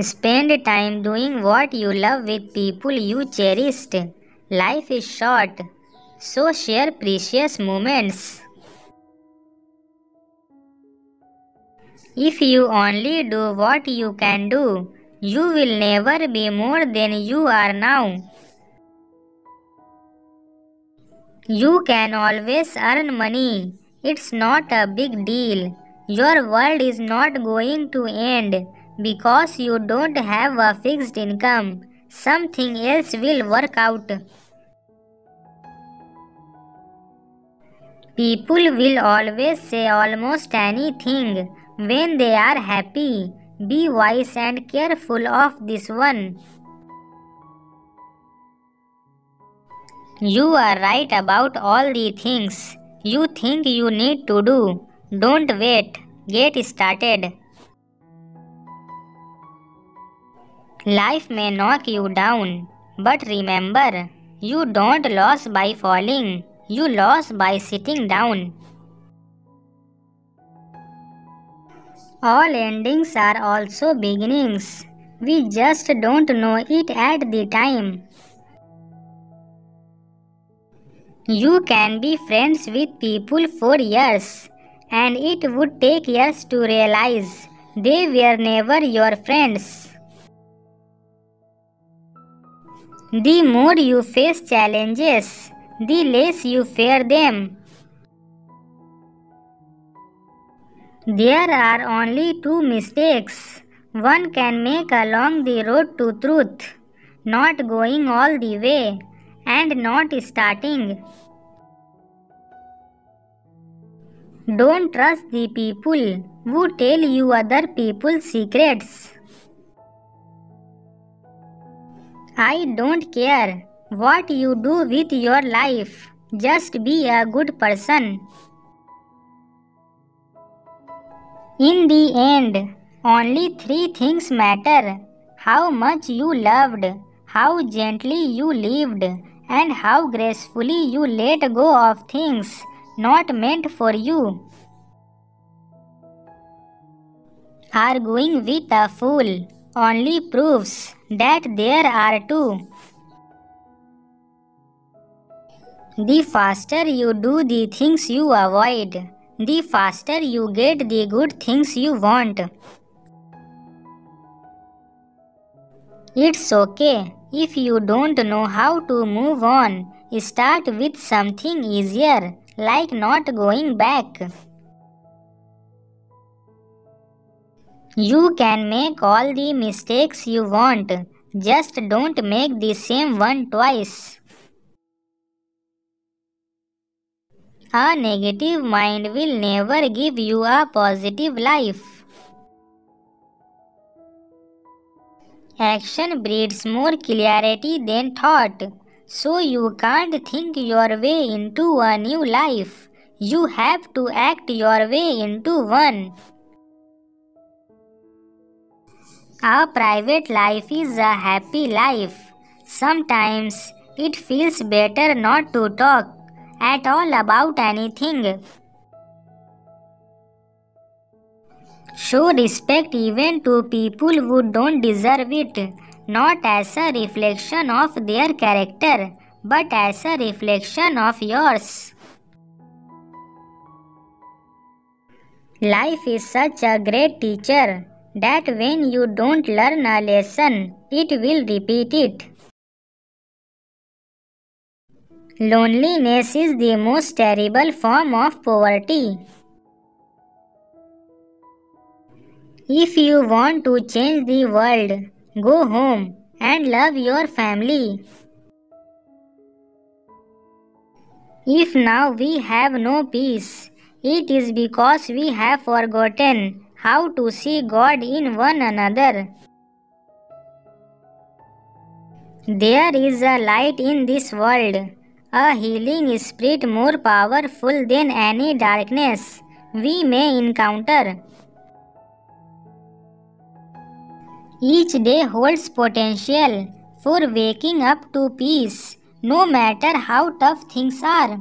Spend time doing what you love with people you cherished. Life is short, so share precious moments. If you only do what you can do, you will never be more than you are now. You can always earn money. It's not a big deal. Your world is not going to end because you don't have a fixed income. Something else will work out. People will always say almost anything when they are happy. Be wise and careful of this one. You are right about all the things you think you need to do. Don't wait, get started. Life may knock you down, but remember, you don't lose by falling, you lose by sitting down. All endings are also beginnings. We just don't know it at the time. You can be friends with people for years, and it would take years to realize they were never your friends. The more you face challenges, the less you fear them. There are only two mistakes one can make along the road to truth not going all the way and not starting. Don't trust the people who tell you other people's secrets. I don't care what you do with your life, just be a good person. In the end, only three things matter how much you loved, how gently you lived, and how gracefully you let go of things not meant for you. Arguing with a fool only proves that there are two. The faster you do the things you avoid, the faster you get the good things you want. It's okay if you don't know how to move on. Start with something easier, like not going back. You can make all the mistakes you want, just don't make the same one twice. A negative mind will never give you a positive life. Action breeds more clarity than thought, so you can't think your way into a new life. You have to act your way into one. A private life is a happy life. Sometimes it feels better not to talk at all about anything. Show respect even to people who don't deserve it, not as a reflection of their character, but as a reflection of yours. Life is such a great teacher that when you don't learn a lesson, it will repeat it. Loneliness is the most terrible form of poverty. If you want to change the world, go home and love your family. If now we have no peace, it is because we have forgotten how to see God in one another. There is a light in this world, a healing spirit more powerful than any darkness we may encounter. Each day holds potential for waking up to peace, no matter how tough things are.